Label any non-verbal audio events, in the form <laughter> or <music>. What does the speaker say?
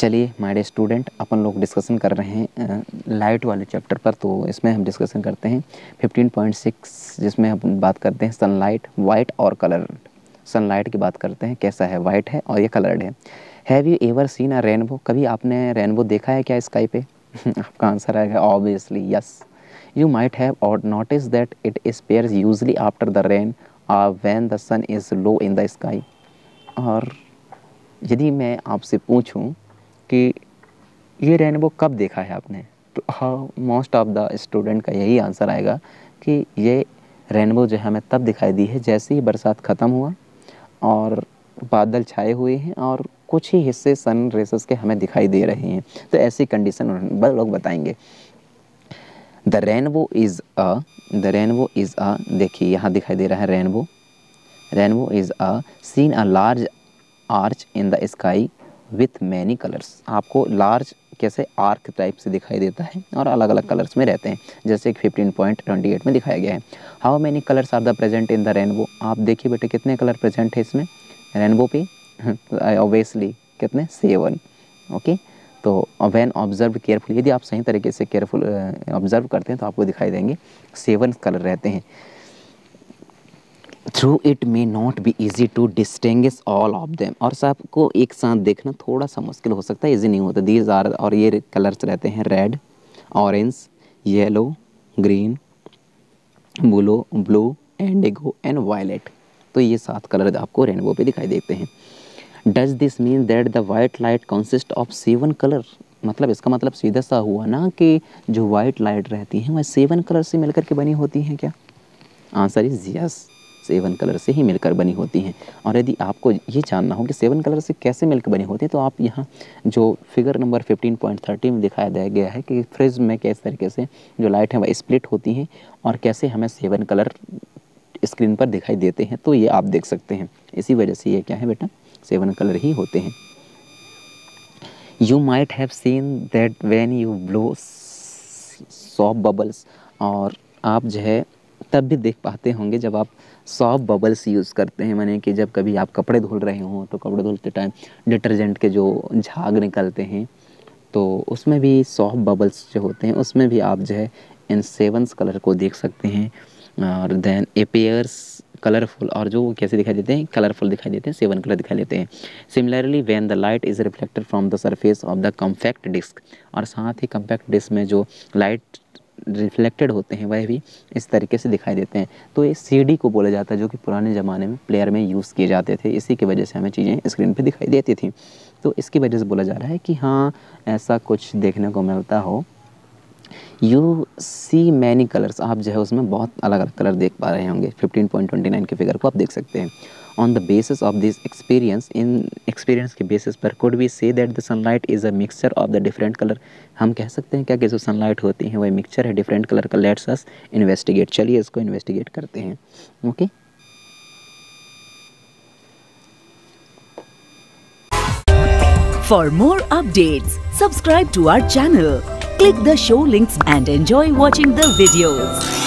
चलिए my student अपन लोग discussion कर रहे हैं लाइट वाले चैप्टर पर तो इसमें हम डिस्कशन करते हैं 15.6 जिसमें हम बात करते हैं सनलाइट वाइट और कलर सनलाइट की बात करते हैं, कैसा है वाइट है और ये कलर्ड है। Have you ever seen a rainbow कभी आपने रेनबो देखा है क्या स्काई पे? <laughs> आपका आंसर आएगा obviously yes you might have और नोटिस दैट इट स्पेयर यूजली आफ्टर द रेन और when the sun is low in the sky और यदि मैं आपसे पूछूँ कि ये रेनबो कब देखा है आपने? तो how most of the student का यही आंसर आएगा कि ये रेनबो जो है हमें तब दिखाई दी है जैसे ही बरसात ख़त्म हुआ और बादल छाए हुए हैं और कुछ ही हिस्से सन रेसेस के हमें दिखाई दे रहे हैं। तो ऐसी कंडीशन लोग बताएँगे। The rainbow is a the rainbow is a देखिए, यहाँ दिखाई दे रहा है rainbow rainbow is a seen a large arch in the sky with many colours आपको लार्ज कैसे आर्क टाइप से दिखाई देता है और अलग अलग कलर्स में रहते हैं। जैसे कि 15.28 में दिखाया गया है। How many colours are the present in the rainbow आप देखिए बेटे, कितने कलर प्रेजेंट है इसमें? रेनबो पे ऑब्वियसली कितने? सेवन ओके तो वैन ऑब्ज़र्व केयरफुल यदि आप सही तरीके से केयरफुल ऑब्ज़र्व करते हैं तो आपको दिखाई देंगे। सेवन कलर रहते हैं। Through it may not be easy to distinguish all of them और सबको एक साथ देखना थोड़ा सा मुश्किल हो सकता है ईजी नहीं होता। दीज आर और ये कलर्स रहते हैं red orange yellow green blue blue indigo and violet तो ये सात कलर आपको रेनबो पे दिखाई देते हैं। Does this mean that the white light consist of seven colour मतलब इसका मतलब सीधा सा हुआ ना कि जो वाइट लाइट रहती हैं, वह सेवन कलर से मिलकर के बनी होती हैं क्या? Answer is yes seven colour से ही मिलकर बनी होती हैं। और यदि आपको ये जानना हो कि सेवन कलर से कैसे मिलकर बनी होती है तो आप यहाँ जो फिगर नंबर 15.30 में दिखाया गया है कि फ्रिज में किस तरीके से जो लाइट है, वह स्प्लिट होती हैं और कैसे हमें सेवन कलर स्क्रीन पर दिखाई देते हैं तो ये आप देख सकते हैं। इसी वजह से ये क्या है बेटा? सेवन कलर ही होते हैं। You might have seen that when you blow soft bubbles और आप जो है तब भी देख पाते होंगे जब आप सॉफ्ट बबल्स यूज़ करते हैं। मैंने कि जब कभी आप कपड़े धुल रहे हों तो कपड़े धुलते टाइम डिटर्जेंट के जो झाग निकलते हैं तो उसमें भी सॉफ्ट बबल्स जो होते हैं, उसमें भी आप जो है इन सेवन्स कलर को देख सकते हैं। और देन एपेयर्स कलरफुल और जो कैसे दिखाई देते हैं कलरफुल दिखाई देते हैं सेवन कलर दिखाई देते हैं। Similarly when the light is reflected from the surface of the compact disc और साथ ही कम्पैक्ट डिस्क में जो लाइट रिफ्लेक्टेड होते हैं, वह भी इस तरीके से दिखाई देते हैं। तो ये सीडी को बोला जाता है, जो कि पुराने ज़माने में प्लेयर में यूज़ किए जाते थे। इसी की वजह से हमें चीज़ें स्क्रीन पर दिखाई देती थी। तो इसकी वजह से बोला जा रहा है कि हाँ ऐसा कुछ देखने को मिलता हो। यू सी मैनी कलर्स आप जो है उसमें बहुत अलग अलग कलर देख पा रहे होंगे। 15.29 के फिगर को आप देख सकते हैं। On the basis of this experience in experience के बेसिस पर could we say that the sunlight is a mixture of the different colour हम कह सकते हैं क्या कि जो सनलाइट होती है वह मिक्सचर है डिफरेंट कलर का। लेट्स अस इन्वेस्टिगेट चलिए इसको इन्वेस्टिगेट करते हैं। Okay okay? For more updates, subscribe to our channel, click the show links and enjoy watching the videos.